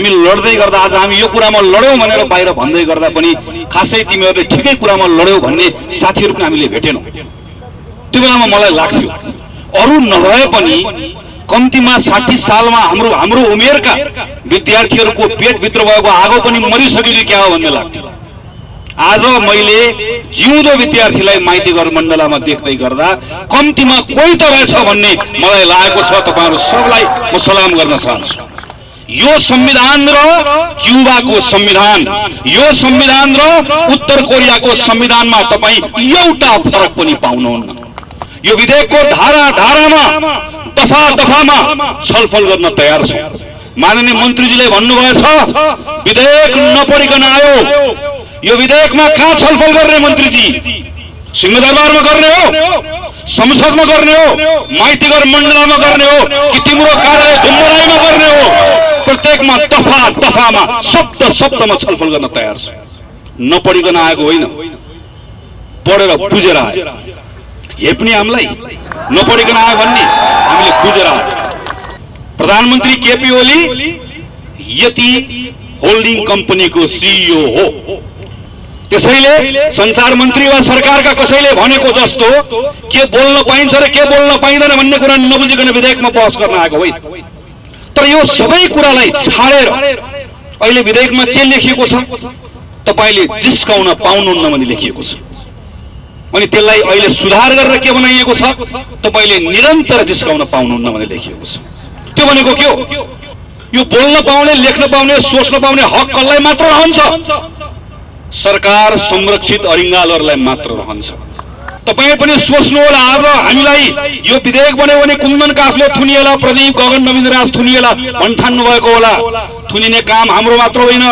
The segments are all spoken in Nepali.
हामी लड्दै गर्दा आज हामी यो कुरामा लड्यौँ भनेर बाहिर भन्दै गर्दा पनि खासै तिमीहरूले ठिकै कुरामा लड्यौ भन्ने साथीहरू पनि हामीले भेटेनौँ। त्यो बेलामा मलाई लाग्थ्यो अरू नभए पनि कम्तीमा साठी सालमा हाम्रो हाम्रो उमेरका विद्यार्थीहरूको पेटभित्र भएको आगो पनि मरिसक्यो क्या हो भन्ने लाग्थ्यो। आज मैले जिउँदो विद्यार्थीलाई माइतीघर मण्डलामा देख्दै गर्दा कम्तीमा कोही त रहेछ भन्ने मलाई लागेको छ। तपाईँहरू सबलाई म सलाम गर्न चाहन्छु। यो संविधान र क्युबाको संविधान यो संविधान र उत्तर कोरियाको संविधानमा तपाईँ एउटा फरक पनि पाउनुहुन्न। यो विधेयकको धारा धारामा दफा दफामा छलफल गर्न तयार छौँ। माननीय मन्त्रीजीले भन्नुभएछ विधेयक नपढिकन आयो। यो विधेयकमा कहाँ छलफल गर्ने मन्त्रीजी? सिंहदरबारमा गर्ने हो? संसदमा गर्ने हो? माइतीघर मण्डलामा गर्ने हो? कि तिम्रो कार्यालय धुम्बराईमा गर्ने हो? प्रत्येकमा दफा दफामा शब्द शब्दमा छलफल गर्न तयार छ। नपढिकन आएको होइन। पढेर बुझेर आयो हेप्ने हामीलाई नपढिकन आयो भन्ने हामीले बुझेर आयो प्रधानमन्त्री केपी ओली यति होल्डिङ कम्पनीको सिइओ हो। त्यसैले संसार मन्त्री वा सरकारका कसैले भनेको जस्तो के बोल्न पाइन्छ र के बोल्न पाइँदैन भन्ने कुरा नबुझिकन विधेयकमा बहस गर्न आएको होइन। तर यो सबै कुरालाई छाडेर अहिले विधेयकमा के लेखिएको छ? तपाईँले जिस्काउन पाउनुहुन्न भने लेखिएको छ। अनि त्यसलाई अहिले सुधार गरेर के बनाइएको छ? तपाईँले निरन्तर जिस्काउन पाउनुहुन्न भने लेखिएको छ। त्यो भनेको के हो? यो बोल्न पाउने लेख्न पाउने सोच्न पाउने हक कसलाई मात्र रहन्छ? सरकार संरक्षित अरिङ्गालहरूलाई मात्र रहन्छ। तपाईँ पनि सोच्नु होला आज हामीलाई यो विधेयक बन्यो भने कुन्दन काफले थुनिएला प्रदीप गगन नवीन्द्र राज थुनिएला भन्ठान्नु भएको होला। थुनिने काम हाम्रो मात्र होइन।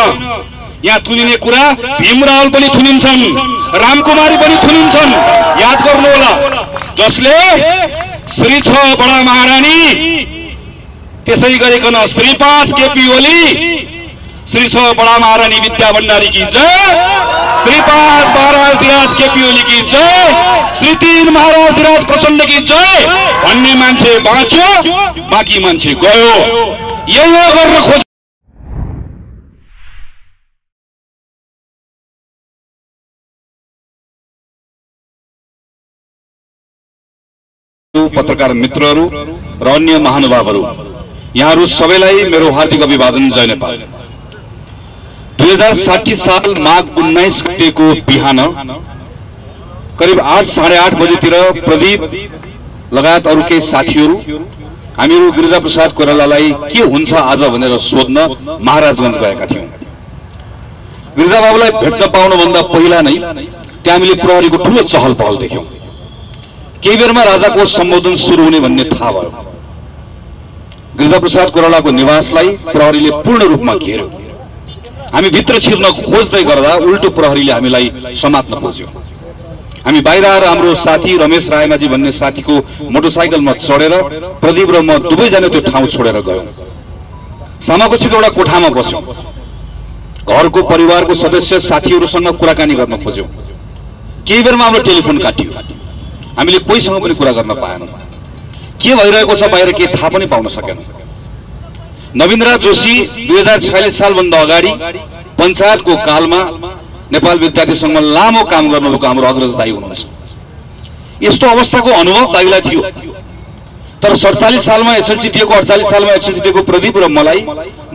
यहाँ थुनिने कुरा भीम रावल पनि थुनिन्छन् रामकुमारी पनि थुनिन्छन्। याद गर्नु होला जसले श्री छ बडा महारानी त्यसै गरिकन श्री पाँच केपी ओली श्री छ बडा महारानी विद्या भण्डारी की जय। श्री पाँच महाराज धिराज केपी ओली की जय। श्री तीन महाराज धिराज प्रचण्ड की जय। भन्ने मान्छे बाँच्यो बाँकी मान्छे गयो। यही हो गर्न खोज पत्रकार मित्रहरू र अन्य महानुभावहरू यहाँहरू सबैलाई मेरो हार्दिक अभिवादन जय नेपाल। हजार साठी साल माघ उन्नाइस गतेको बिहान करिब आठ साढे आठ बजेतिर प्रदीप लगायत अरू केही साथीहरू हामीहरू गिरिजाप्रसाद कोइरालालाई के हुन्छ आज भनेर सोध्न महाराजगञ्ज गएका थियौँ। गिरिजाबाबुलाई भेट्न पाउनुभन्दा पहिला नै त्यहाँ हामीले प्रहरीको ठुलो चहल पहल देख्यौँ। केही बेरमा राजाको सम्बोधन सुरु हुने भन्ने थाहा भयो। गिरिजाप्रसाद कोइरालाको निवासलाई प्रहरीले पूर्ण रूपमा घेर्यो हामी भित्र छिर्न खोज्दै गर्दा उल्टो प्रहरीले हामीलाई समात्न खोज्यो। हामी बाहिर आएर हाम्रो साथी रमेश रायमाझी भन्ने साथीको मोटरसाइकलमा चढेर प्रदीप र म दुवैजना त्यो ठाउँ छोडेर गयौँ। सामाकोछीको एउटा कोठामा बस्यौँ। घरको परिवारको सदस्य साथीहरूसँग कुराकानी गर्न खोज्यौँ। केही बेरमा हाम्रो टेलिफोन काटियो। हामीले कोहीसँग पनि कुरा गर्न पाएनौँ। के भइरहेको छ बाहिर केही थाहा पनि पाउन सकेनौँ। नवीन्द्रनाथ जोशी दुई हजार छयालिस सालभन्दा अगाडि पञ्चायतको कालमा नेपाल विद्यार्थी सङ्घमा लामो काम गर्नुभएको हाम्रो अग्रज दाई हुनुहुन्छ। यस्तो अवस्थाको अनुभव दाईलाई थियो। तर सडचालिस सालमा एसएलसी दिएको अडचालिस सालमा एसएलसी दिएको प्रदीप र मलाई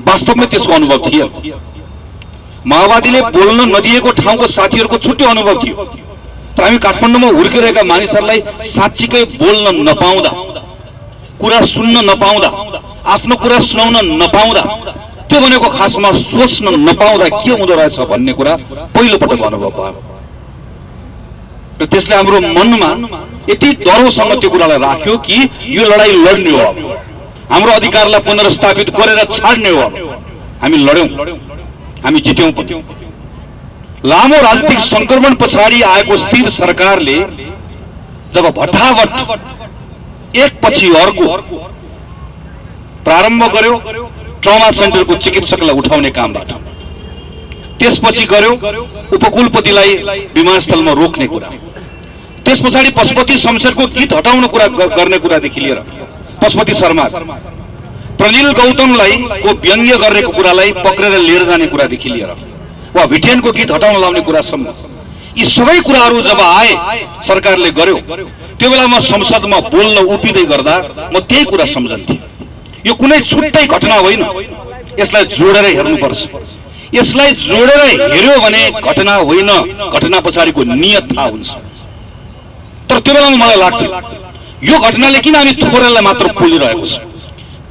वास्तवमै त्यसको अनुभव थिएन माओवादीले बोल्न नदिएको ठाउँको साथीहरूको छुट्टै अनुभव थियो। तर हामी काठमाडौँमा हुर्किरहेका मानिसहरूलाई साँच्चीकै बोल्न नपाउँदा कुरा सुन्न नपाउँदा आफ्नो कुरा सुनाउन नपाउँदा त्यो भनेको खासमा सोच्न नपाउँदा के हुँदो रहेछ भन्ने कुरा पहिलोपटक अनुभव भयो र त्यसले हाम्रो मनमा यति डरोसँग त्यो कुरालाई राख्यो कि यो लडाइँ लड्ने हो हाम्रो अधिकारलाई पुनर्स्थापित गरेर छाड्ने हो हामी लड्यौँ। हामी जित्यौँ पनि। लामो राजनीतिक संक्रमण पछाडि आएको स्थिर सरकारले जब भट्टाभट एक पछि अर्को प्रारम्भ गर्यो ट्रमा सेन्टरको चिकित्सकलाई उठाउने कामबाट। त्यसपछि गर्यो उपकुलपतिलाई विमानस्थलमा रोक्ने कुरा। त्यस पछाडि पशुपति शमशेरको गीत हटाउन कुरा गर्ने कुरादेखि लिएर पशुपति शर्मा प्रनिल गौतमलाई को व्यङ्ग्य गरेको कुरालाई पक्रेर लिएर जाने कुरादेखि लिएर वा भिटियनको गीत हटाउन लाउने कुरासम्म यी सबै कुराहरू जब आए सरकारले गर्यो त्यो म संसदमा बोल्न उभिँदै गर्दा म त्यही कुरा सम्झन्थेँ। यो कुनै छुट्टै घटना होइन। यसलाई जोडेर हेर्नुपर्छ। यसलाई जोडेर हेऱ्यो भने घटना होइन घटना पछाडिको नियत थाहा हुन्छ। तर त्यो बेलामा मलाई लाग्थ्यो यो घटनाले किन हामी थोरैलाई मात्र बोलिरहेको छ?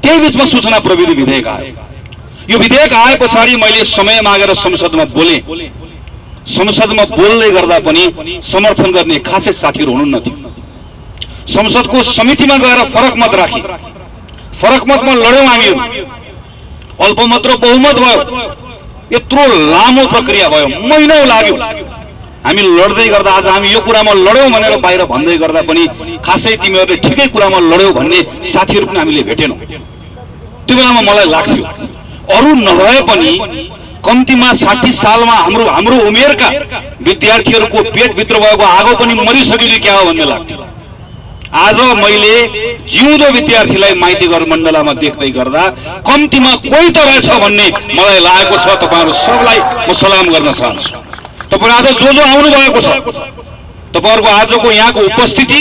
त्यही बिचमा सूचना प्रविधि विधेयक आयो। यो विधेयक आए पछाडि मैले समय मागेर संसदमा बोले। संसदमा बोल्दै गर्दा पनि समर्थन गर्ने खासै साथीहरू हुनुहुन्न थियो। संसदको समितिमा गएर फरक मत राखे। फरक मतमा लड्यौँ हामीहरू अल्पमत र बहुमत भयो। यत्रो लामो प्रक्रिया भयो। महिनौ लाग्यो। हामी लड्दै गर्दा आज हामी यो कुरामा लड्यौँ भनेर बाहिर भन्दै गर्दा पनि खासै तिमीहरूले ठिकै कुरामा लड्यौ भन्ने साथीहरू पनि हामीले भेटेनौँ। त्यो बेलामा मलाई लाग्थ्यो अरू नभए पनि कम्तीमा साठी सालमा हाम्रो हाम्रो उमेरका विद्यार्थीहरूको पेटभित्र भएको आगो पनि मरिसक्यो क्या हो भन्ने लाग्थ्यो। आज मैले जिउँदो विद्यार्थीलाई माइती घर मण्डलामा देख्दै गर्दा कम्तीमा कोही त रहेछ भन्ने मलाई लागेको छ। तपाईँहरू सबलाई म सलाम गर्न चाहन्छु। तपाईँहरू आज जो जो आउनु भएको छ तपाईँहरूको आजको यहाँको उपस्थिति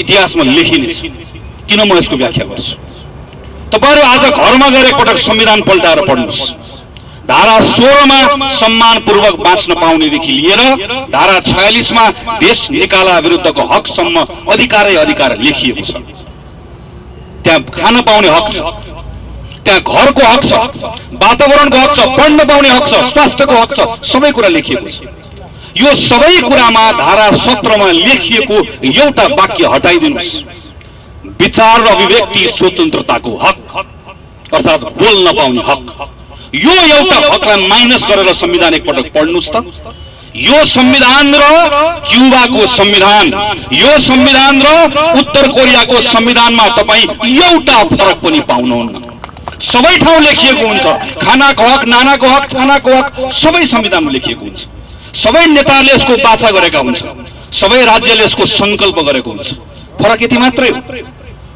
इतिहासमा लेखिनेछ किन म यसको व्याख्या गर्छु? तपाईँहरू आज घरमा गएर एकपटक संविधान पल्टाएर पढ्नुहोस्। धारा सोह्रमा सम्मानपूर्वक बाँच्न पाउनेदेखि लिएर धारा छयालिसमा देश निकाला विरुद्धको हकसम्म अधिकारै अधिकार लेखिएको छ। त्यहाँ खान पाउने हक छ त्यहाँ घरको हक छ वातावरणको हक छ पढ्न पाउने हक छ स्वास्थ्यको हक छ सबै कुरा लेखिएको छ। यो सबै कुरामा धारा सत्रमा लेखिएको एउटा वाक्य हटाइदिनुहोस्। विचार र अभिव्यक्ति स्वतन्त्रताको हक अर्थात् बोल्न पाउने हक। यो एउटा हकलाई माइनस गरेर संविधान एकपटक पढ्नुहोस् त। यो संविधान र क्युबाको संविधान यो संविधान र उत्तर कोरियाको संविधानमा तपाईँ एउटा फरक पनि पाउनुहुन्न। सबै ठाउँ लेखिएको हुन्छ। खानाको हक नानाको हक छानाको हक सबै संविधानमा लेखिएको हुन्छ। सबै नेताहरूले यसको बाछा गरेका हुन्छ। सबै राज्यले यसको सङ्कल्प गरेको हुन्छ। फरक यति मात्रै हो।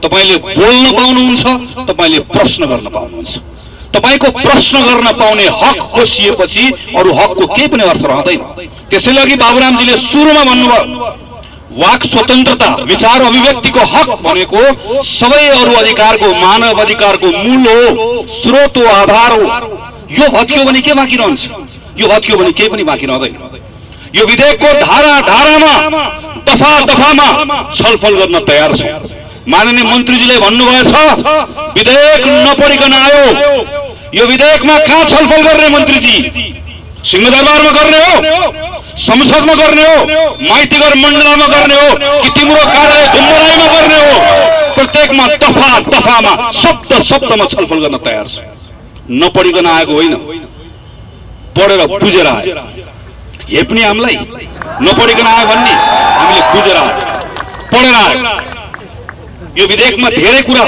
तपाईँले बोल्न पाउनुहुन्छ तपाईँले प्रश्न गर्न पाउनुहुन्छ। तपाईँको प्रश्न गर्न पाउने हक खोसिएपछि अरू हकको केही पनि अर्थ रहँदैन। त्यसैले अघि बाबुरामजीले सुरुमा भन्नुभयो वाक स्वतन्त्रता विचार अभिव्यक्तिको हक भनेको सबै अरू अधिकारको मानव अधिकारको मूल हो स्रोत हो आधार हो। यो भत्कियो भने के बाँकी रहन्छ? यो भत्कियो भने केही पनि बाँकी रहँदैन। यो विधेयकको धारा धारामा दफा दफामा छलफल गर्न तयार छ। माननीय मन्त्रीजीले भन्नुभएछ विधेयक नपढिकन आयो। यो विधेयकमा कहाँ छलफल गर्ने मन्त्रीजी? सिंहदरबारमा गर्ने हो? संसदमा गर्ने हो? माइतीघर मण्डलामा गर्ने हो? कि तिम्रो कार्यालय धुम्बराईमा गर्ने हो? प्रत्येकमा दफा दफामा शब्द शब्दमा छलफल गर्न तयार छ। नपढिकन आएको होइन। पढेर बुझेर आयो हेप्ने हामीलाई। नपढिकन आयो भन्ने। हामीले बुझेर आयो पढेर आयो। यो विधेयकमा धेरै कुरा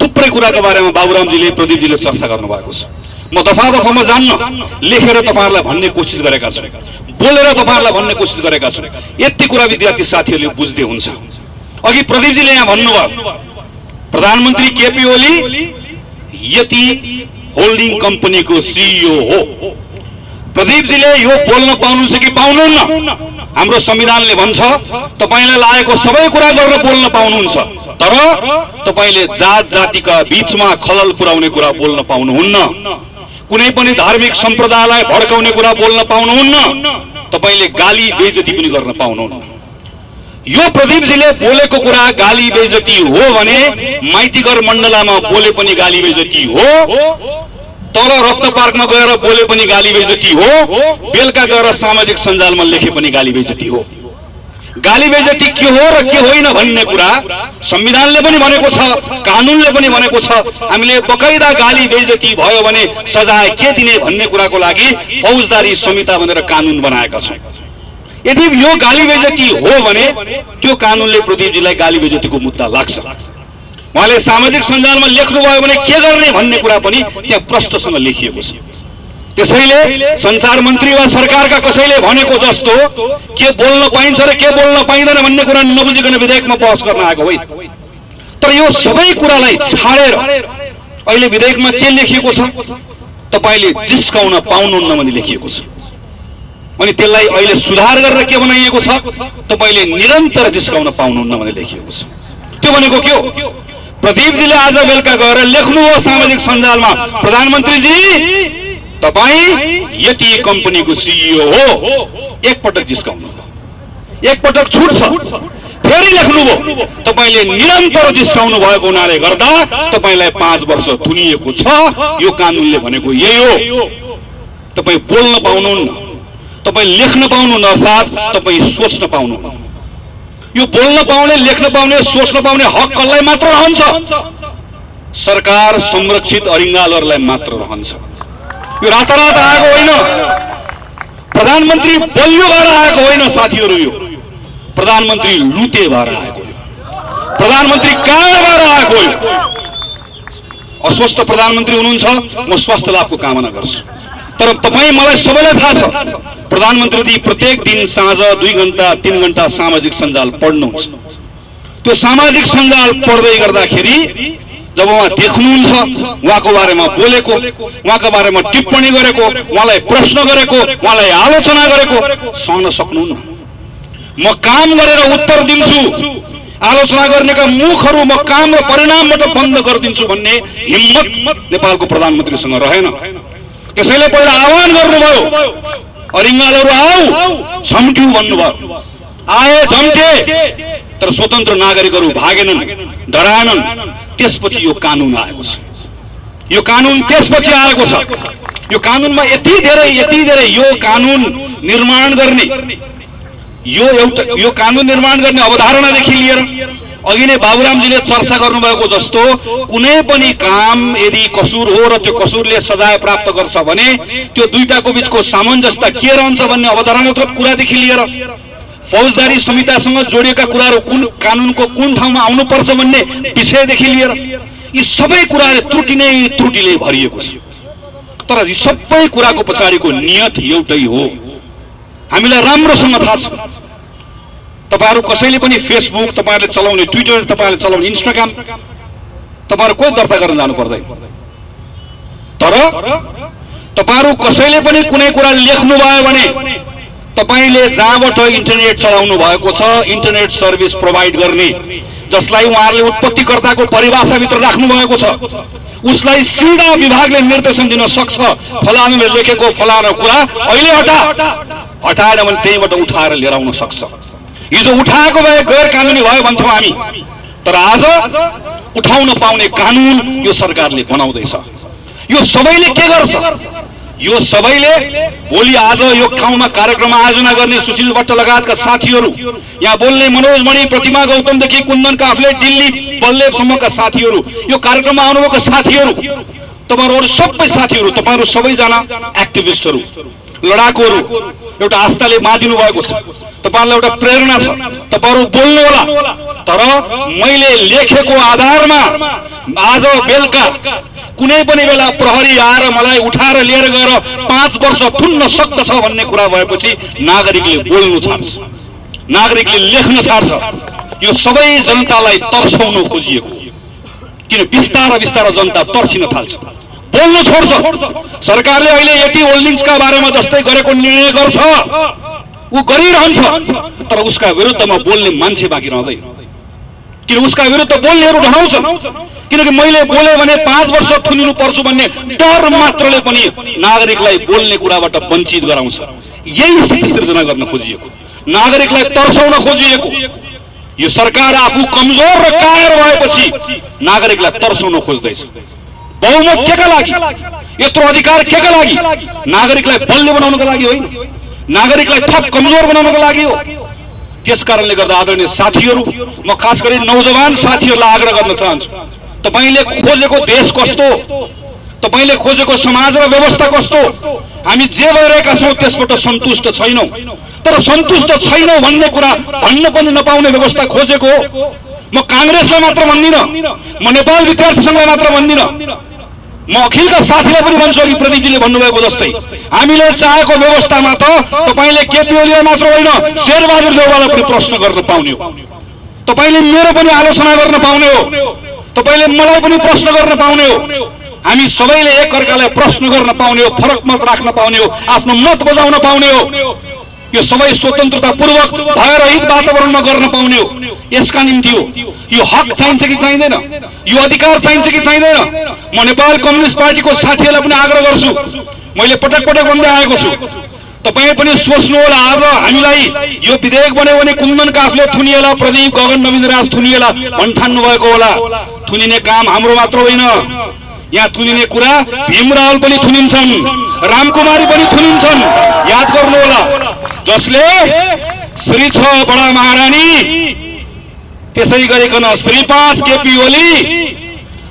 थुप्रै कुराको बारेमा बाबुरामजीले प्रदीपजीले चर्चा गर्नुभएको छ। म दफा दफामा जान्न लेखेर तपाईँहरूलाई भन्ने कोसिस गरेका छु। बोलेर तपाईँहरूलाई भन्ने कोसिस गरेका छु। यति कुरा विद्यार्थी साथीहरूले बुझ्दै हुन्छ। अघि प्रदीपजीले यहाँ भन्नुभयो प्रधानमन्त्री केपी ओली यति होल्डिङ कम्पनीको सिइओ हो। प्रदीपजीले यो बोल्न पाउनुहुन्छ कि पाउनुहुन्न? हाम्रो संविधानले भन्छ तपाईँलाई लागेको सबै कुरा गरेर बोल्न पाउनुहुन्छ। तर तपाईँले जात जातिका बिचमा खलल पुर्याउने कुरा बोल्न पाउनुहुन्न। कुनै पनि धार्मिक सम्प्रदायलाई भड्काउने कुरा बोल्न पाउनुहुन्न। तपाईँले गाली बेजती पनि गर्न पाउनुहुन्न। यो प्रदीपजीले बोलेको कुरा गाली बेजती हो भने माइतीघर मण्डलामा बोले पनि गाली बेजती हो। तल रक्त पार्कमा गएर बोले पनि गाली बेजती हो बेलुका गएर सामाजिक सञ्जालमा लेखे पनि गाली बेजती हो। गाली बेजती के हो र के होइन भन्ने कुरा संविधानले पनि भनेको छ कानुनले पनि भनेको छ। हामीले बकैदा गाली बेजती भयो भने सजाय के दिने भन्ने कुराको लागि फौजदारी संहिता भनेर कानुन बनाएका छौँ। यदि यो गाली बेजती हो भने त्यो कानुनले प्रदीपजीलाई गाली बेजतीको मुद्दा लाग्छ। उहाँले सामाजिक सञ्जालमा लेख्नुभयो भने के गर्ने भन्ने कुरा पनि त्यहाँ प्रष्टसँग लेखिएको छ। त्यसैले संचार मन्त्री वा सरकारका कसैले भनेको जस्तो के बोल्न पाइन्छ र के बोल्न पाइँदैन भन्ने कुरा नबुझिकन विधेयकमा बहस गर्न आएको होइन। तर यो सबै कुरालाई छाडेर अहिले विधेयकमा के लेखिएको छ? तपाईँले जिस्काउन पाउनुहुन्न भने लेखिएको छ। अनि त्यसलाई अहिले सुधार गरेर के बनाइएको छ? तपाईँले निरन्तर जिस्काउन पाउनुहुन्न भने लेखिएको छ। त्यो भनेको के हो? प्रदीपजीले आज बेलुका गएर लेख्नु हो सामाजिक सञ्जालमा। प्रधानमन्त्रीजी तपाईँ यति कम्पनीको सिइओ हो। एकपटक जिस्काउनु एकपटक छुट छ। फेरि लेख्नुभयो तपाईँले निरन्तर जिस्काउनु भएको हुनाले गर्दा तपाईँलाई पाँच वर्ष थुनिएको छ। यो कानुनले भनेको यही हो। तपाईँ बोल्न पाउनुहुन्न। तपाईँ लेख्न पाउनुहुन्न अर्थात् तपाईँ सोच्न पाउनुहुन्न। यो बोल्न पाउने लेख्न पाउने सोच्न पाउने हक कसलाई मात्र रहन्छ। सरकार संरक्षित अरिङ्गालहरूलाई मात्र रहन्छ। यो रातारात आएको होइन। प्रधानमन्त्री बलियो भएर आएको होइन साथीहरू यो। प्रधानमन्त्री लुते भएर आएको प्रधानमन्त्री कहाँ भएर आएको हो अस्वस्थ प्रधानमन्त्री हुनुहुन्छ म स्वास्थ्य लाभको कामना गर्छु। तर तपाईँ मलाई सबैलाई थाहा छ। प्रधानमन्त्रीजी प्रत्येक दिन साँझ दुई घन्टा तिन घन्टा सामाजिक सञ्जाल पढ्नुहुन्छ। त्यो सामाजिक सञ्जाल पढ्दै गर्दाखेरि जब उहाँ देख्नुहुन्छ उहाँको बारेमा बोलेको उहाँको बारेमा टिप्पणी गरेको उहाँलाई प्रश्न गरेको उहाँलाई आलोचना गरेको सहन सक्नुहुन्न। म काम गरेर उत्तर दिन्छु। आलोचना गर्नेका मुखहरू म काम र परिणामबाट बन्द गरिदिन्छु भन्ने हिम्मत नेपालको प्रधानमन्त्रीसँग रहेन। त्यसैले पहिला आह्वान गर्नुभयो अरिङ्गालहरू आऊ झम्ट्यु भन्नुभयो आए झम्टे तर स्वतन्त्र नागरिकहरू भागेनन् डराएनन् त्यसपछि यो कानुन आएको छ? यो कानुन त्यसपछि आएको छ? यो कानुनमा यति धेरै यति धेरै यो कानुन निर्माण गर्ने यो एउटा यो कानुन निर्माण गर्ने अवधारणादेखि लिएर अघि नै बाबुरामजीले चर्चा गर्नुभएको जस्तो कुनै पनि काम यदि कसुर हो र त्यो कसुरले सजाय प्राप्त गर्छ भने त्यो दुईटाको बिचको सामञ्जस्यता के रहन्छ भन्ने अवधारणात्मक कुरादेखि लिएर फौजदारी संहितासँग जोडिएका कुराहरू कुन कानुनको कुन ठाउँमा आउनुपर्छ भन्ने विषयदेखि लिएर यी सबै कुराहरू त्रुटि नै त्रुटिले भरिएको छ। तर यी सबै कुराको पछाडिको नियत एउटै हो। हामीलाई राम्रोसँग थाहा छ। तपाईँहरू कसैले पनि फेसबुक तपाईँहरूले चलाउने ट्विटर तपाईँहरूले चलाउने इन्स्टाग्राम तपाईँहरू कोही दर्ता गर्न जानु पर्दैन। तर तपाईँहरू कसैले पनि कुनै कुरा लेख्नुभयो भने तपाईँले जहाँबाट इन्टरनेट चलाउनु भएको छ इन्टरनेट सर्भिस प्रोभाइड गर्ने जसलाई उहाँहरूले उत्पत्तिकर्ताको परिभाषाभित्र राख्नु भएको छ उसलाई सिधा विभागले निर्देशन दिन सक्छ फलानुले लेखेको फलानु कुरा अहिले हटा हटाएन भने त्यहीँबाट उठाएर लिएर आउन सक्छ। हिजो उठाएको भए गैर कानुनी भयो भन्थ्यौँ हामी। तर आज उठाउन पाउने कानुन यो सरकारले बनाउँदैछ। यो सबैले के गर्छ? यो सबैले भोलि आज यो ठाउँमा कार्यक्रम आयोजना गर्ने सुशील भट्ट लगायतका साथीहरू यहाँ बोल्ने मनोज मणि प्रतिमा गौतमदेखि कुन्दन काफले दिल्ली बल्लेबसम्मका साथीहरू यो कार्यक्रममा आउनुभएका साथीहरू तपाईँहरू सबै साथीहरू तपाईँहरू सबैजना एक्टिभिस्टहरू। लडाकुहरू एउटा आस्थाले मादिनु भएको छ। तपाईँहरूलाई एउटा प्रेरणा छ। तपाईँहरू बोल्नु होला। तर मैले लेखेको आधारमा आज बेलुका कुनै पनि बेला प्रहरी आएर मलाई उठाएर लिएर गएर पाँच वर्ष थुन्न सक्दछ भन्ने कुरा भएपछि नागरिकले बोल्नु छाड्छ। नागरिकले लेख्न छाड्छ। यो सबै जनतालाई तर्साउन खोजिएको किन बिस्तार बिस्तार जनता तर्सिन थाल्छ। बोल्नु छोड्छ। सरकारले अहिले यति होल्डिङ्सका बारेमा जस्तै गरेको निर्णय गर्छ। ऊ गरिरहन्छ तर उसका विरुद्धमा बोल्ने मान्छे बाँकी रहँदैन। किन उसका विरुद्ध बोल्नेहरू ढलाउँछन् किनकि मैले बोले भने पाँच वर्ष थुनिनु पर्छु भन्ने डर मात्रले पनि नागरिकलाई बोल्ने कुराबाट वञ्चित गराउँछ। यही स्थिति सिर्जना गर्न खोजिएको। नागरिकलाई तर्साउन खोजिएको। यो सरकार आफू कमजोर र कायर भएपछि नागरिकलाई तर्साउन खोज्दैछ। बहुमत केका लागि यत्रो अधिकार केका लागि नागरिकलाई बलियो बनाउनको लागि होइन नागरिकलाई थप कमजोर बनाउनको लागि हो त्यस कारणले गर्दा आदरणीय साथीहरू म खास गरी नौजवान साथीहरूलाई आग्रह गर्न चाहन्छु तपाईँले खोजेको देश कस्तो तपाईँले खोजेको समाज र व्यवस्था कस्तो हामी जे भइरहेका छौँ त्यसबाट सन्तुष्ट छैनौँ तर सन्तुष्ट छैनौँ भन्ने कुरा भन्न पनि नपाउने व्यवस्था खोजेको म काङ्ग्रेसलाई मात्र भन्दिनँ म नेपाल विद्यार्थी सङ्घलाई मात्र भन्दिनँ म अखिलका साथीलाई पनि भन्छु अघि प्रदीपजीले भन्नुभएको जस्तै हामीले चाहेको व्यवस्थामा त तपाईँले केपी ओलीलाई मात्र होइन शेरबहादुर देउवालाई पनि प्रश्न गर्न पाउने हो। तपाईँले मेरो पनि आलोचना गर्न पाउने हो। तपाईँले मलाई पनि प्रश्न गर्न पाउने हो। हामी सबैले एकअर्कालाई प्रश्न गर्न पाउने हो फरक मत राख्न पाउने हो आफ्नो मत बजाउन पाउने हो। यो सबै स्वतन्त्रतापूर्वक भयरहित वातावरणमा गर्न पाउने हो। यसका निम्ति हो। यो हक चाहिन्छ कि चाहिँदैन? यो अधिकार चाहिन्छ कि चाहिँदैन? म नेपाल कम्युनिस्ट पार्टीको साथीहरूलाई पनि आग्रह गर्छु। मैले पटक पटक भन्दै आएको छु। तपाईँ पनि सोच्नु होला आज हामीलाई यो विधेयक बन्यो भने कुन्दन काफले थुनिएला प्रदीप गगन नवीन्द्रराज थुनिएला भन्ठान्नु भएको होला। थुनिने काम हाम्रो मात्र होइन। यहाँ थुनिने कुरा भीम रावल पनि थुनिन्छन् रामकुमारी पनि थुनिन्छन्। याद गर्नु होला। जसले श्री छ बडा महारानी त्यसै गरिकन श्री पाँच केपी ओली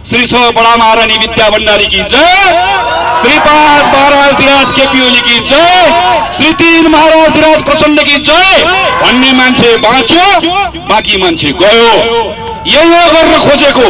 श्री छ बडा महारानी विद्या भण्डारी जय श्री पाँच महाराज धिराज केपी ओली की जय श्री तीन महाराज धिराज प्रचण्ड की जय भन्ने मान्छे बाँच्यो बाँकी मान्छे गयो। यही हो गर्न खोजेको।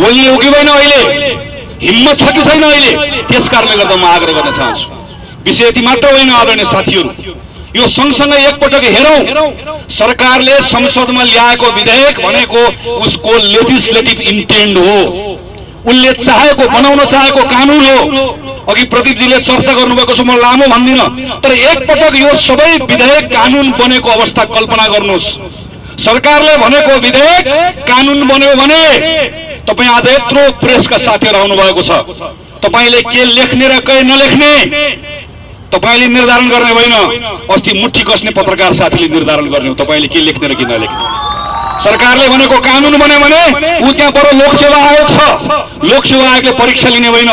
बोल्ने हो कि भएन अहिले? हिम्मत छ कि छैन अहिले? त्यस कारणले गर्दा म आग्रह गर्न चाहन्छु। विषय यति मात्र होइन आदरणीय साथीहरू यो सँगसँगै एकपटक हेरौँ सरकारले संसदमा ल्याएको विधेयक भनेको उसको लेजिस्लेटिभ इन्टेन्ड हो उसले चाहेको बनाउन चाहेको कानुन हो अघि प्रदीपजीले चर्चा गर्नुभएको छ म लामो भन्दिनँ तर एकपटक यो सबै विधेयक कानुन बनेको अवस्था कल्पना गर्नुहोस् सरकारले भनेको विधेयक कानुन बन्यो भने तपाईँ आज यत्रो प्रेसका साथीहरू आउनु भएको छ तपाईँले के लेख्ने र के नलेख्ने तपाईँले निर्धारण गर्ने होइन। अस्ति मुठी कस्ने पत्रकार साथीले निर्धारण गर्ने हो। तपाईँले के लेख्ने र के नलेख्ने सरकारले भनेको कानुन बन्यो भने ऊ त्यहाँ बडो लोकसेवा आयोग छ। लोकसेवा आयोगले परीक्षा लिने होइन।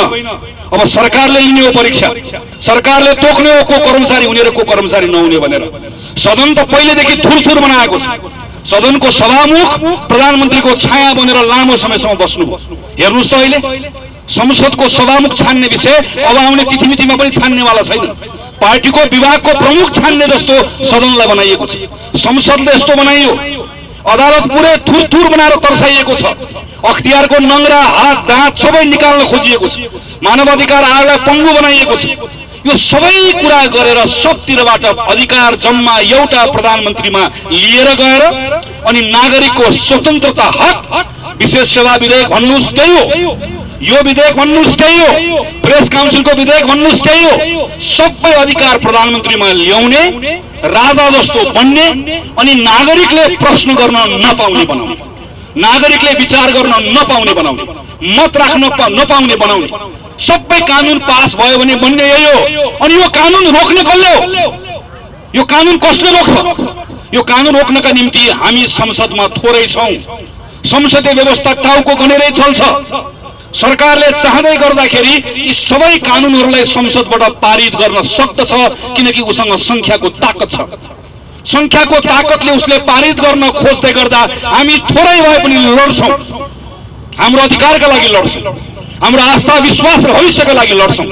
अब सरकारले लिने हो परीक्षा। सरकारले तोक्ने हो को कर्मचारी हुने र को कर्मचारी नहुने भनेर। सदन त पहिलेदेखि थुरथुर बनाएको छ। सदनको सभामुख प्रधानमन्त्रीको छाया बनेर लामो समयसम्म बस्नुभयो। हेर्नुहोस् त अहिले संसदको सभामुख छान्ने विषय अब आउने तिथिमितिमा पनि छान्नेवाला छैन। पार्टीको विभागको प्रमुख छान्ने जस्तो सदनलाई बनाइएको छ। संसदले यस्तो बनाइयो। अदालत पुरै थुरथुर बनाएर तर्साइएको छ। अख्तियारको नङ्ग्रा हात दाँत सबै निकाल्न खोजिएको छ। मानव अधिकार आयोगलाई पङ्गु बनाइएको छ। यो सबै कुरा गरेर सबतिरबाट अधिकार जम्मा एउटा प्रधानमन्त्रीमा लिएर गएर अनि नागरिकको स्वतन्त्रता हक विशेष सेवा विधेयक भन्नुहोस् त्यही हो। यो विधेयक भन्नुहोस् त्यही हो। प्रेस काउन्सिलको विधेयक भन्नुहोस् त्यही हो। सबै अधिकार प्रधानमन्त्रीमा ल्याउने राजा जस्तो बन्ने अनि नागरिकले प्रश्न गर्न नपाउने बनाउने। नागरिकले विचार गर्न नपाउने बनाउने। मत राख्न नपाउने बनाउने। सबै कानुन पास भयो भने बन्ने यही हो। अनि यो कानुन रोक्ने कसले हो? यो कानुन कसले रोक्छ? यो कानुन रोक्नका निम्ति हामी संसदमा थोरै छौँ। संसदीय व्यवस्था टाउको गनेरै चल्छ। सरकारले चाहँदै गर्दाखेरि यी सबै कानुनहरूलाई संसदबाट पारित गर्न सक्दछ किनकि उसँग सङ्ख्याको ताकत छ। सङ्ख्याको ताकतले उसले पारित गर्न खोज्दै गर्दा हामी थोरै भए पनि लड्छौँ। हाम्रो अधिकारका लागि लड्छौँ। हाम्रो आस्था विश्वास र भविष्यका लागि लड्छौँ।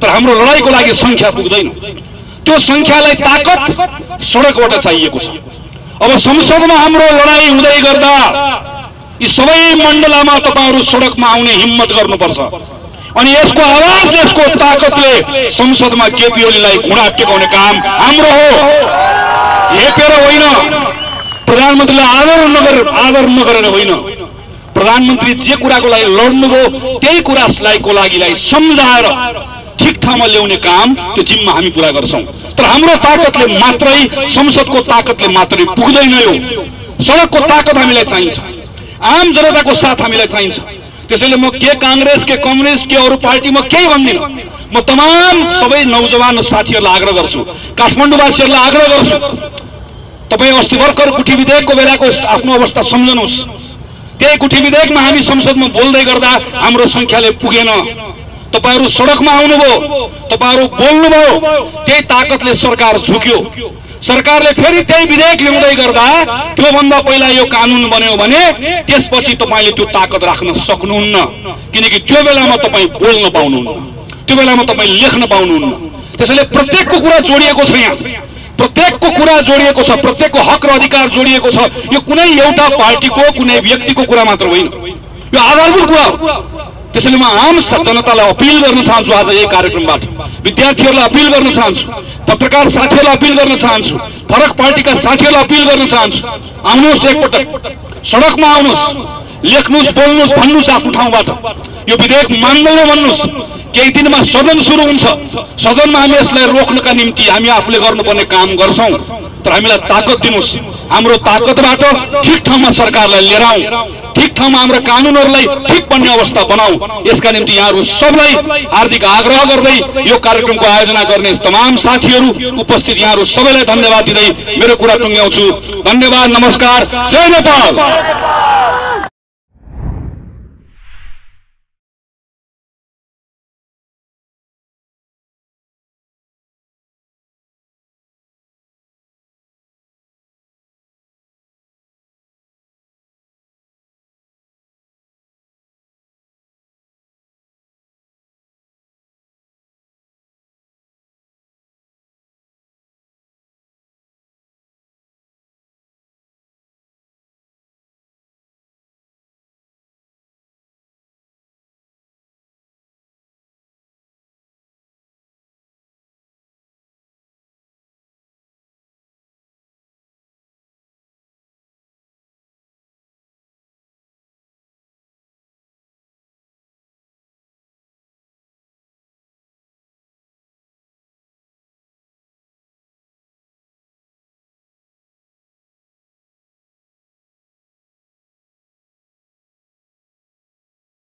तर हाम्रो लडाइँको लागि सङ्ख्या पुग्दैन। त्यो सङ्ख्यालाई ताकत सडकबाट चाहिएको छ। अब संसदमा हाम्रो लडाइँ हुँदै गर्दा यी सबै मण्डलामा तपाईँहरू सडकमा आउने हिम्मत गर्नुपर्छ। अनि यसको आवाज यसको ताकतले संसदमा केपी ओलीलाई घुँडा टेकाउने काम हाम्रो हो। हेपेर होइन। प्रधानमन्त्रीलाई आदर नगर आदर नगरेर होइन। प्रधानमन्त्री जे कुराको लागि लड्नुभयो त्यही कुरालाई को लागिलाई सम्झाएर ठिक ठाउँमा ल्याउने काम त्यो जिम्मा हामी पुरा गर्छौँ। तर हाम्रो ताकतले मात्रै संसदको ताकतले मात्रै पुग्दैन यो। सडकको ताकत हामीलाई चाहिन्छ। आम जनताको साथ हामीलाई चाहिन्छ। त्यसैले म के काङ्ग्रेस के कम्युनिस्ट के अरू पार्टी म केही भन्दिनँ। म तमाम सबै नौजवान साथीहरूलाई आग्रह गर्छु। काठमाडौँवासीहरूलाई आग्रह गर्छु। तपाईँ अस्ति भर्खर गुठी विधेयकको बेलाको आफ्नो अवस्था सम्झनुहोस्। त्यही गुठी विधेयकमा हामी संसदमा बोल्दै गर्दा हाम्रो सङ्ख्याले पुगेन। तपाईँहरू सडकमा आउनुभयो तपाईँहरू बोल्नुभयो त्यही ताकतले सरकार झुक्यो। सरकारले फेरि त्यही विधेयक ल्याउँदै गर्दा त्योभन्दा पहिला यो कानुन बन्यो भने त्यसपछि तपाईँले त्यो ताकत राख्न सक्नुहुन्न। किनकि त्यो बेलामा तपाईँ बोल्न पाउनुहुन्न त्यो बेलामा तपाईँ लेख्न पाउनुहुन्न। त्यसैले प्रत्येकको कुरा जोडिएको छ यहाँ। प्रत्येकको कुरा जोडिएको छ प्रत्येकको हक र अधिकार जोडिएको छ। यो कुनै एउटा पार्टीको कुनै व्यक्तिको कुरा मात्र होइन। यो आधारभूत कुरा हो। त्यसैले म आम जनतालाई अपिल गर्न चाहन्छु आज यही कार्यक्रमबाट। विद्यार्थीहरूलाई अपिल गर्न चाहन्छु। पत्रकार साथीहरूलाई अपिल गर्न चाहन्छु। फरक पार्टीका साथीहरूलाई अपिल गर्न चाहन्छु। आउनुहोस् एकपटक। सडकमा आउनुहोस् लेख्नुहोस् बोल्नुहोस् भन्नुहोस् आफ्नो ठाउँबाट। यो विधेयक मान्दैन भन्नुहोस् केही दिनमा सदन सुरु हुन्छ। सदनमा हामी यसलाई रोक्नका निम्ति हामी आफूले गर्नुपर्ने काम गर्छौँ। तर हामीलाई ताकत दिनुहोस्। हाम्रो ताकतबाट ठिक ठाउँमा सरकारलाई लिएर आउँ। ठिक ठाउँमा हाम्रो कानुनहरूलाई ठिक बन्ने अवस्था बनाऊ यसका निम्ति यहाँहरू सबलाई हार्दिक आग्रह गर्दै यो कार्यक्रमको आयोजना गर्ने तमाम साथीहरू उपस्थित यहाँहरू सबैलाई धन्यवाद दिँदै मेरो कुरा टुङ्ग्याउँछु। धन्यवाद नमस्कार। जय नेपाल!